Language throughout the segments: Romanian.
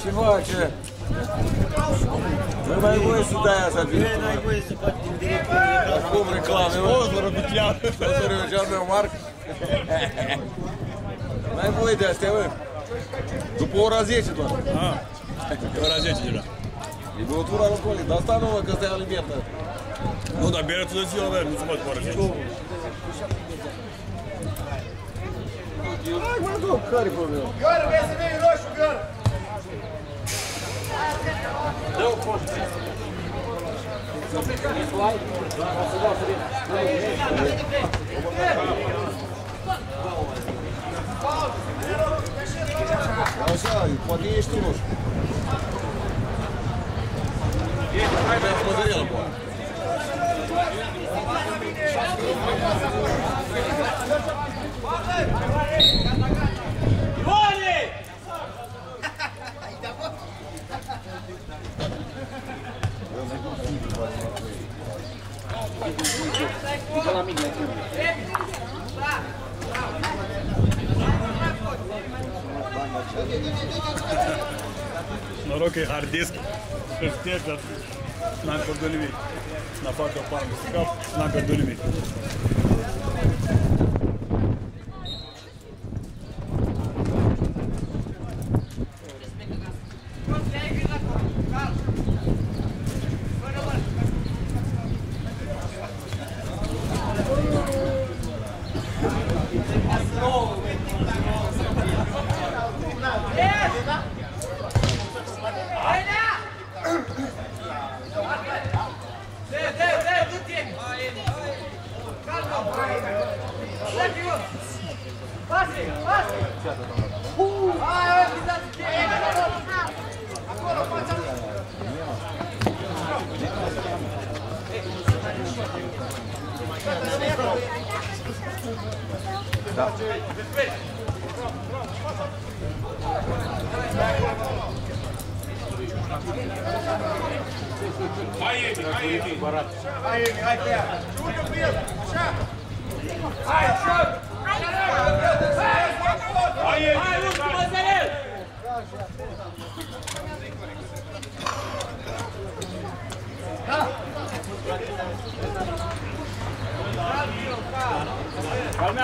Ce face? Nu mai ai voie să dai asta vine. Nu ai voie să faci din director. Acum reclame, o să răducea. O să răducea meu Marc. N-ai voie de astea, bă. După ora 10 doar. Ah, e ora 10 deja. E băutura alcoolică, dar asta nu mă, că ăsta e aliment. Nu, dar bere toată ziua, bă, nu se poate cu ora 10. Hai, mă, duc, care-i problema? Gheoră, vezi să vei roșu, Gheoră! Așa, poate ești tu roșu. Hai, bea păzărelă, poate. Noroc că e hard disk. Îl știe că n-am pierdut nimic. N-a facă o palmă să cap, n-am pierdut nimic.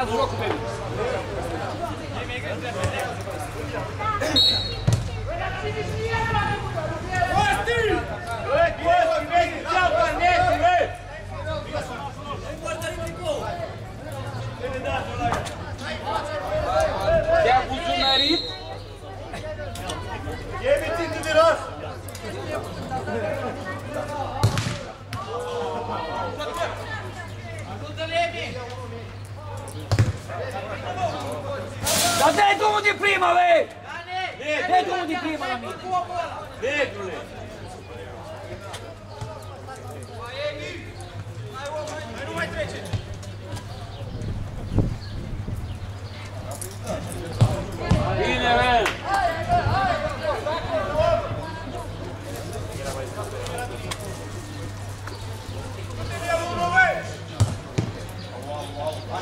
na sua competição. Prima, bă! Dai drumul din prima la mine! Negrule! Bine, man!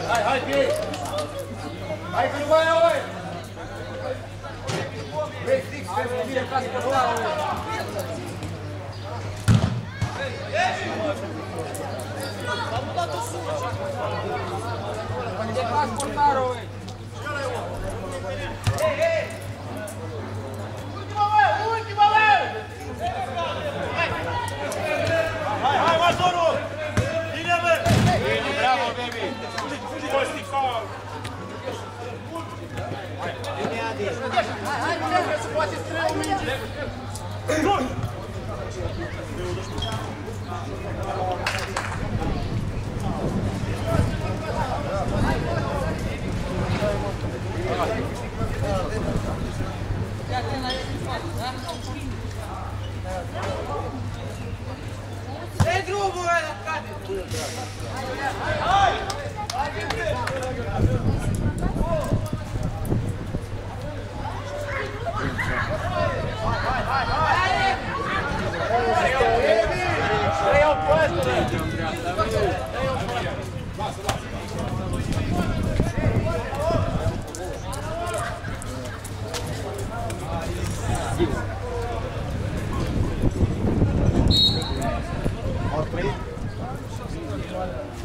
Hai, hai, pe ei! Hai că nu mai au, băi! Vrei mine ca să căpătară, băi! Hai, Dai păstă!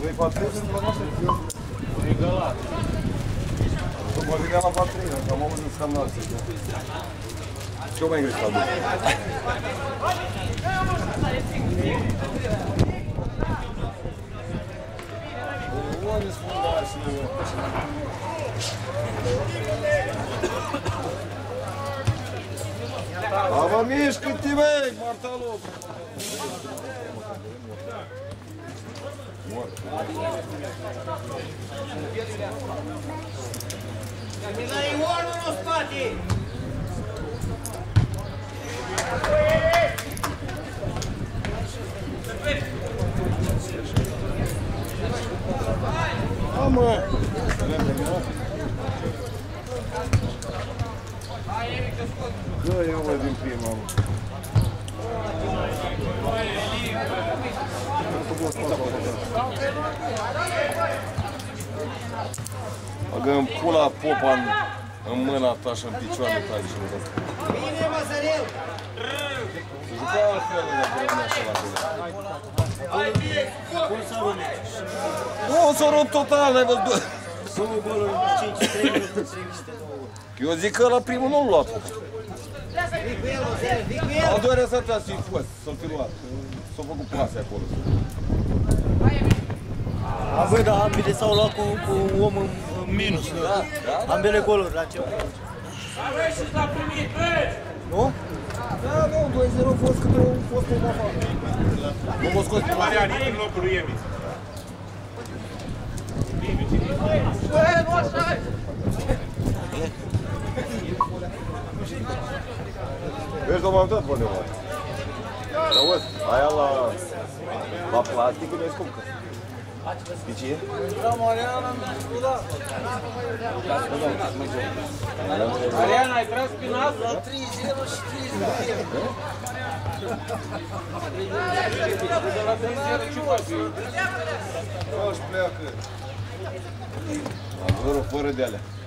Voi patru sunt la ishqi demang martalov На его роспати! Come on. Că eu văd din prima, mă. Băgăm pula popa în, în mâna ta și în picioarele tale și în rând. Bine, Măsărel! Juca altfel de vremea așa la tine. Nu, s-a rupt total, n-ai văzut. Două goluri, 5, 3 minute, 3 minute, două. Eu zic că la primul nu l-a luat. Vii cu el, Măsărel, vii cu el! Al doilea s-ar putea să-i fost, să-l fi luat. S-au făcut plase acolo. Băi, dar ambele s-au luat cu, cu un om în, în minus. Da, da. Ambele goluri la ce? Nu? Da, nu, 2-0 a fost câte un fost un afară. Nu m-a scos pe la Marian, e în locul lui Emis. Vezi, că m-am dat pe undeva. Auzi, aia la, la plastic e mai scumpă. De ce? Mariana, ai tras spinatul? La 3 Aș pleacă. Adevărul fără de alea. Cine știe? Bine, Matei, bine! Deu, deu, deu!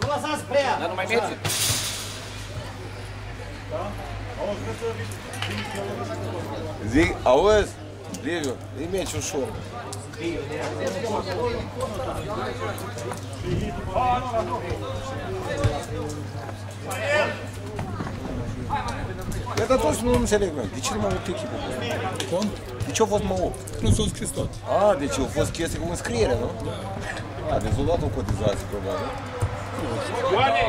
Nu lăsați prea! Dar nu mai merge? Zic, auzi, Liviu, îi meci ușor. Ia, dar toți nu înțeleg, mă. De ce nu mai avut echipă? Cum? De ce au fost mă 8? Nu s-au scris toate. A, deci au fost chestii cu înscriere, nu? Da. A, deci au luat o cotizație, probabil. Ioane!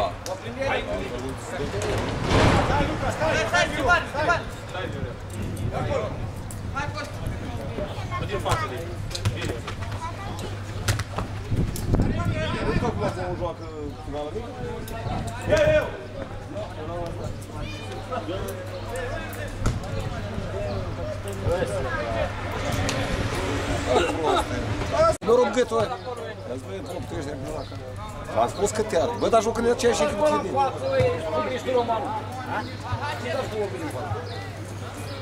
Nu știu acum cum joacă finala mică? Noroc gâtul ăla. Ați văzut cum tu ești acolo. Am spus că te arăt. Bă, dar jocă în aceeași echipă cu tine.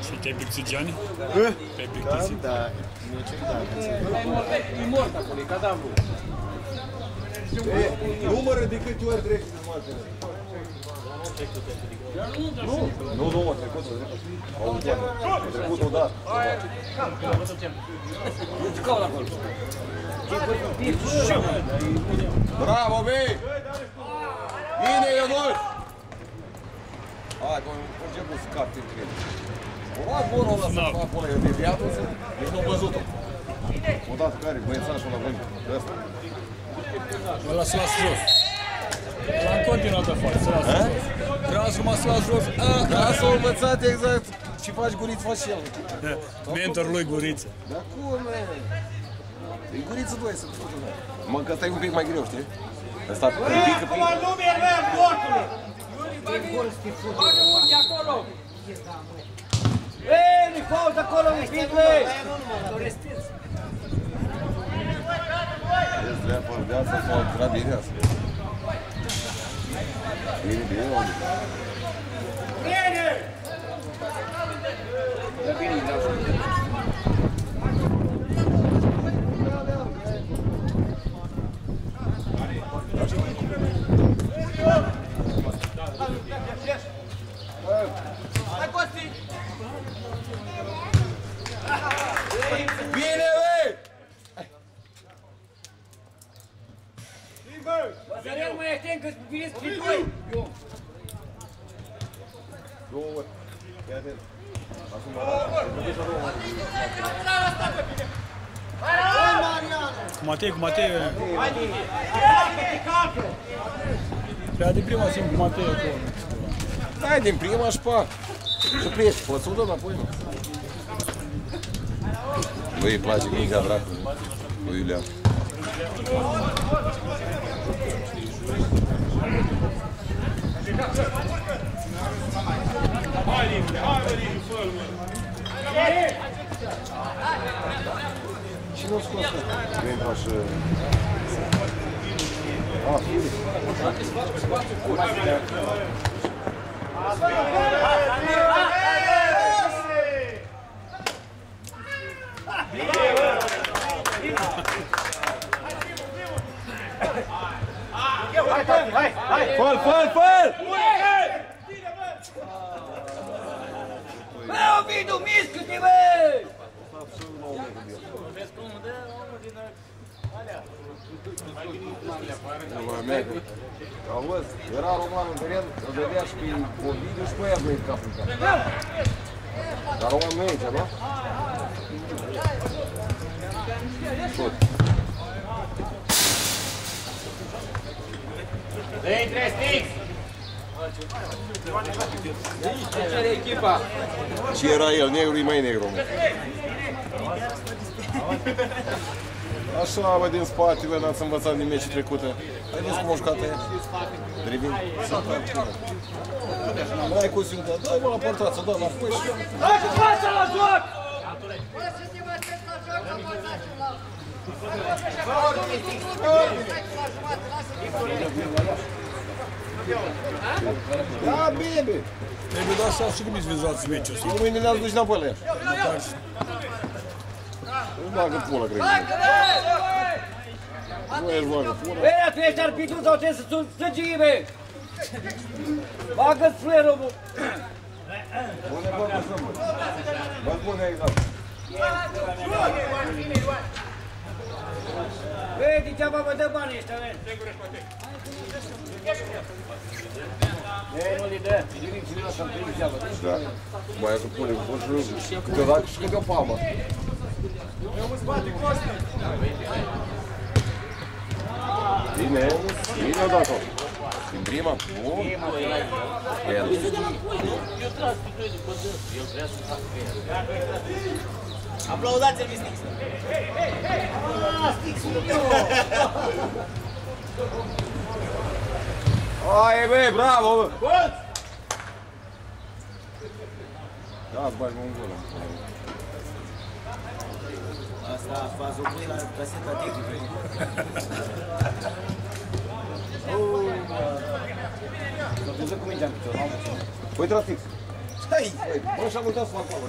Și te-ai plictisit, Te-ai Da, plictisit? da. Niciun da. E mort acolo, e cadavru. Numără de câte ori treci în matele. Nu, nu, nu, a trecut, a trecut. Au uite, a trecut odată. Ce caut acolo? Bravo, băi! Bine, Ionut! Hai, că am început să cap din cred. O luat bunul ăla să fac acolo, eu de viață, deci nu am văzut-o. Odată care, băiețașul la vânt, ăsta. Ăla să las jos. L-am continuat de față, să las jos. Vreau să mă să las jos. Ah, Da, s-a învățat exact ce faci gurit, faci și el. Mentorul lui Guriță. Dar cum, mă? E guriță 2 să făcut Mă, că ăsta e un pic mai greu, știi? Ăsta pică, pică. Nu merg, bă, portule! E gol să te fute. rog! Ei, nu-i fault acolo, nu-i figle! Ești dreapta în viață sau grabirea asta? Bine, bine, omul. Bine, băi! Băsărel mai atent că vine spre doi! Eu. Două ori. Fii atent. Acum, trebuie să două ori. Cu Matei, cu Matei. Pe de prima simt cu Matei acolo. Dai din prima și pac. Și pleci, poți să o dă înapoi, mă. Băi, îi place mica dracu, lui Iulian. Hai, Liviu, hai, mă, Liviu, fă-l, mă. Și nu scos Vem ca și... A, Fili. Fă-l, fă-l, fă-l! Bă, Ovidiu, mișcă-te, bă! Nu mai merge. Auzi, era roman în teren, îl vedea și pe Ovidiu și pe aia băieți capul în cap. Dar roman nu e aici, nu? Șut. Ce era el, negru e mai negru. mă. Așa, vă din spatele, n-ați învățat din meciul trecute. Haideți cu moșcate. Drivin. Mai cu siunta, dă-mă la portață, dă înapoi și... Hai cu fața la joc! Da, bine, Trebuie doar așa și cum îți vizați meciul ăsta. Și mâine le-ați dus înapoi la ea. Nu bagă pula, cred că. Nu ești bagă pula. Bine, tu ești arbitru sau trebuie să sun săgime? Bagă-ți flerul, bă! Pune bă cu sâmbă. Bă, pune exact. Băi, degeaba vă dă banii ăștia, bă! Ei, nu li dă. Nimic, nimic, să nu degeaba. Da. Mai să pune, pun și câteodată și câte o palmă. Bine, bine odată. Din prima? Bun. El. Aplaudați-mi, Stix! Hai, băi, bravo, bă! Da, îți bagi un gol. Asta a fost o pui la caseta tehnică. Să duză cu mingea în picior, n-au puțin. Păi, tra fix. Hai! Păi, bă, și-am uitat să fac palmă.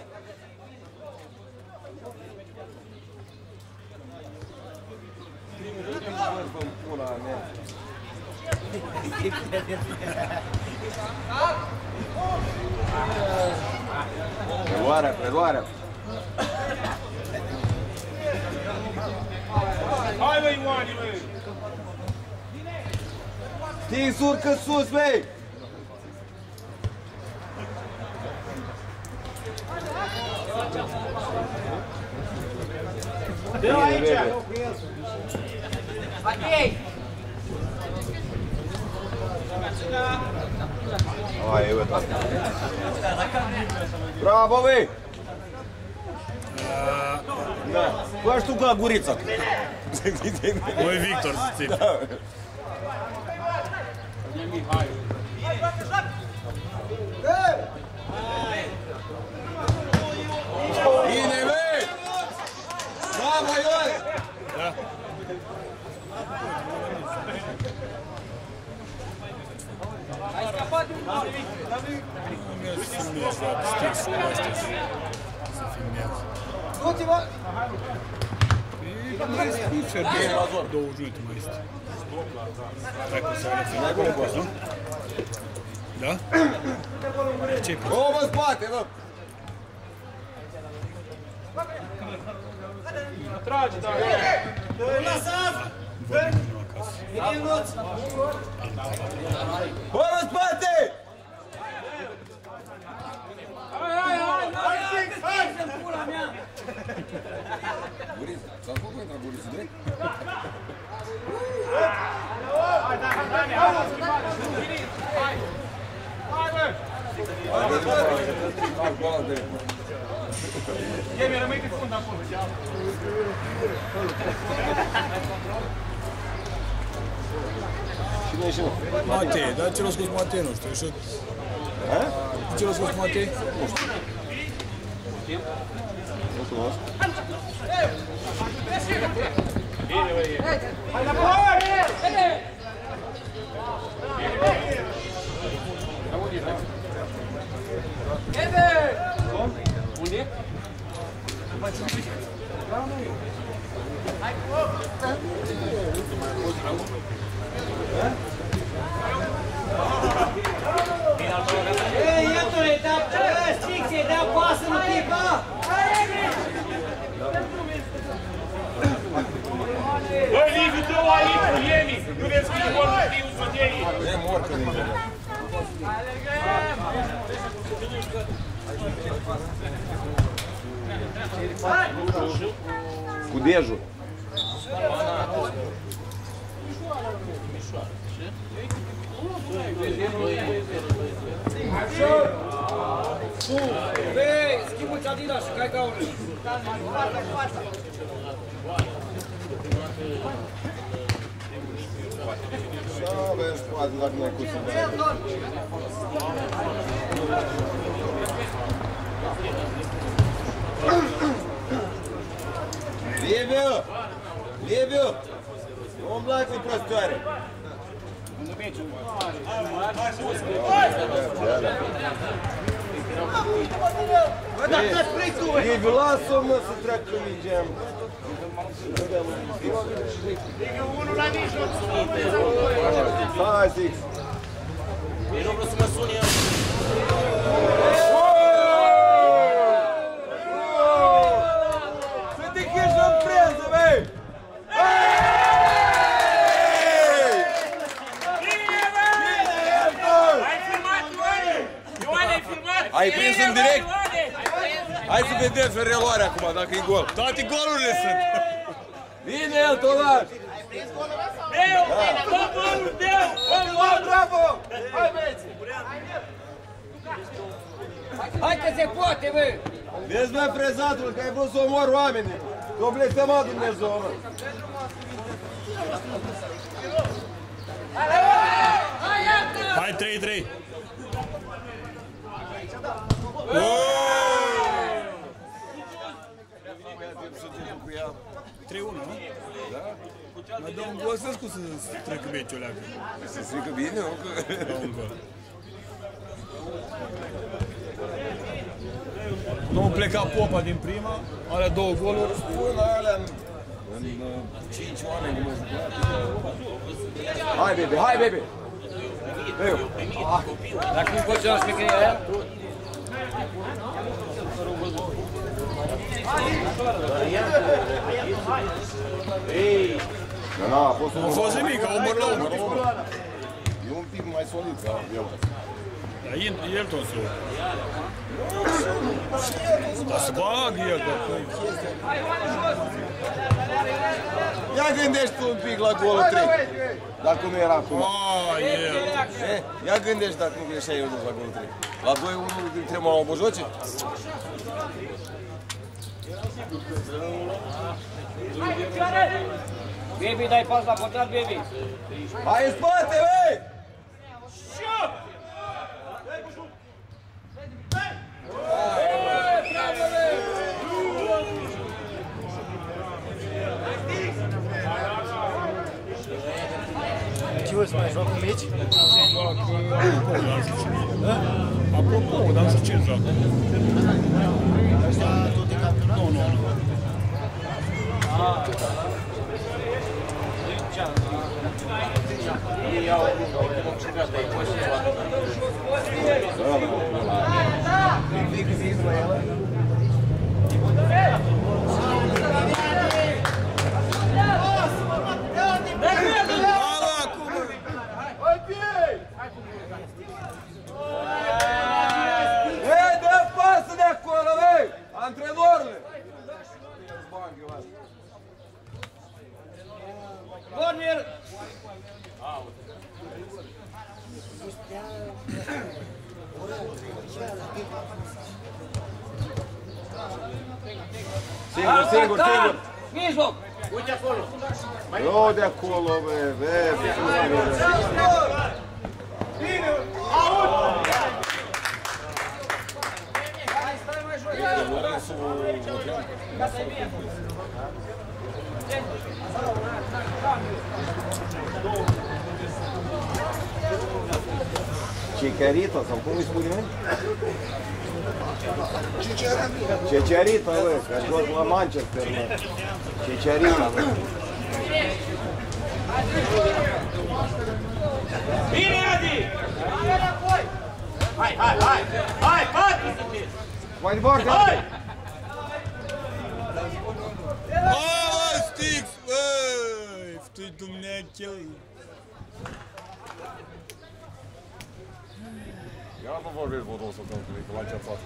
Agora, agora. Tens Tezur sus bem Deu aí, Thiago. Aqui. Băi! Dă aici. Matei! Hai, eu uite. Bravo, băi! Da. Faci tu ca gurița. Măi Victor, să ții. Bine, băi! Bravo, Ioane! Da. Ai scăpat de un Nu mi-a filmez la stix cu astea și să filmează. Mai este Ferber, două jute mai este. Hai cum să arăt filmul, nu? Da? Ce-i pe O, mă, spate, bă! vorbim nu acasă? Bă, în spate! în pula mea! Gurița, s-a făcut intra gurița, drept? Hai, bă! Hai, bă, ăla drept, mă. Cine e și mă? Matei, dar ce l-a scos Matei, nu știu, și Ha? ce l-a scos Matei? Nu cunosc. Unde? Ei, iatule, da, stricție, da pasă în pipa! Băi, Liviu, dă-o aici, cu Iemi! Nu vezi că e gol cu Liviu Sădierii? E mort că din gură. Cu Deju. Băi, schimbuți Adidas și cai gaură! Să avem spate dacă nu ai cum să dai. Liviu! Liviu! Umbla cu prostioare! Liviu, lasă-o mă să treacă mingea mă. Liviu, unul la mijloc! Hai, zic! Să te chiși în preză, băi! Bine, bă! Ai filmat, Ioane! Ioane, ai filmat! Ai prins în direct? Ioane! Hai să vedem fereloare acum, dacă e gol. Toate golurile sunt! Bine el, Tolar! Deu! Dă golul, deu! Dă golul! Bravo! Hai că se poate, bă! Vezi, mă, frezatul, că ai vrut să omor oamenii. Te-o blestemat Dumnezeu, mă. Hai 3-3! 3-1, nu? Da. Mai dă un gol să cum să trecă meciul ăla. Se strică bine, nu? Că... Da, un gol. Nu pleca Popa din prima, are două goluri. Spun alea în, în uh, cinci oameni cum au jucat. Hai, bebe, hai, bebe! Eu. Ah, Dacă nu poți să pe că aia? Da, na, a fost un... A fost nimic, a omor la omor. E un pic mai solid ca el. Dar el, el tot să Dar să bag el, că... Ia gândești tu un pic la golul 3. Dacă nu era acum. Ah, el. Eh, Ia gândești dacă nu greșeai eu la golul 3. La 2-1 dintre mă la Bojoce? Baby, dai pas la portar, baby. Hai în spate, băi! Ce ori să mai joacă mici? Apropo, dar nu știu ce joacă. Ăștia tot de campionat? Nu, nu. Ei, dă pasă de acolo, băi! Antrenorule! Corner! Singur, singur, singur! Mijloc! Nu de acolo, bă, bă, Cecerită sau cum îi spune? Cecerită, bă, că a jucat la Manchester, bă. Cecerită, bă. Bine, Adi! Hai, hai, hai! Hai, hai! Mai departe! Ah, Stix, băi! Știi Dumnezeu. Ia nu vorbesc, vă dau să dau, că l-a încercat.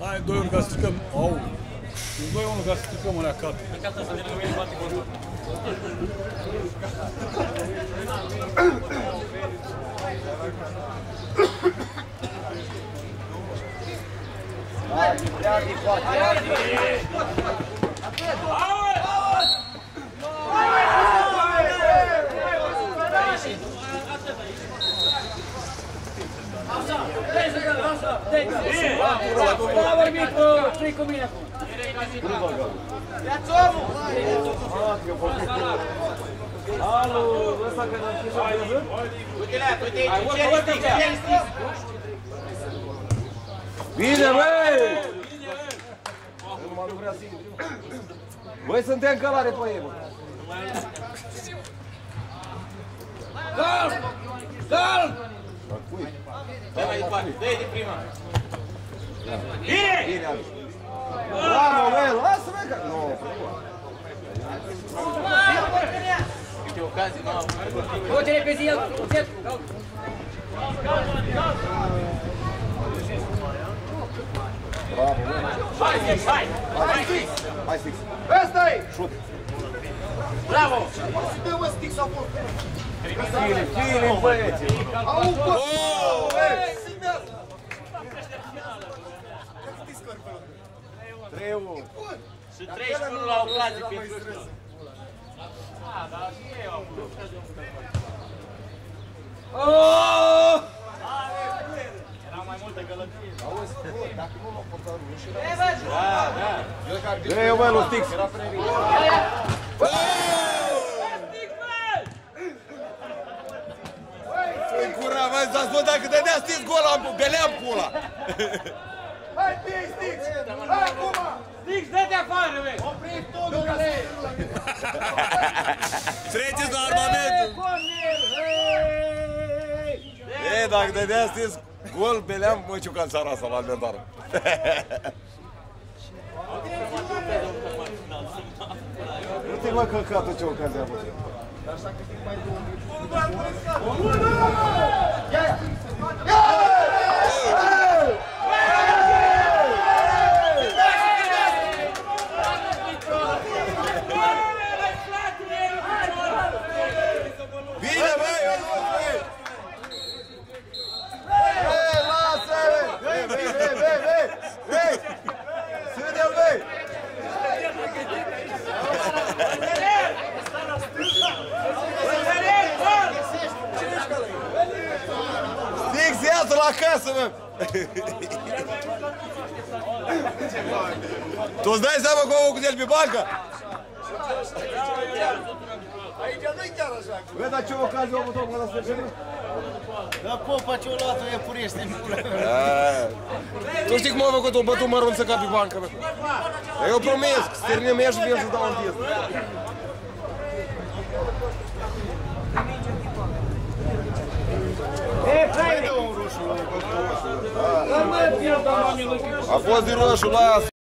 Hai, doi ori ca să stricăm. Au. În doi ori ca să stricăm alea cap. Da, vorbit cu trei cu mine acum. Alo, ăsta că l-am scris la văzut? Uite-le, uite aici, ce stic, ce stic! Bine, băi! Nu mă nu vrea să intri. Băi, suntem călare pe ei, bă. Gol! Gol! Dar cui? Dă mai departe, dă-i de prima! Bine, Alex. Bravo, băi, lasă-mă că... Nu, Câte ocazii nu am avut. Du-te repede el, încet. Gol. bravo, băi. Hai, Stix, hai! Hai, Stix! Hai, Stix. Ăsta-i! Șut. Bravo! Filip, Filip, băieți. Trei unu. Și 31 la ocazie pentru ăsta. Oh! Dă eu, băi, lui Stix. În cura, băi, s-a spus dacă dădea Stix gol, am găleam pula. Hai, fii, Stix! Hai, acum! Stix, dă-te afară, băi! Opriți totul, care Treceți la armamentul. Corner! Hei! E, dacă dădea Stix gol, beleam, mă, ciuca în seara asta la alimentară. Uite, mă, căcatul ce ocazie a avut. acasă, mă! Tu îți dai seama cum au cu pe bancă? Aici nu-i chiar așa. Bă, dar ce ocazie au avut omul ăla să fie? Dar popa ce-o luat-o e purește în pula mea. Tu știi cum a făcut o bătut mărunță ca pe bancă, bă? Eu promis, că terminăm ea și vin să dau în test. Frate! A fost de roșu, lasă!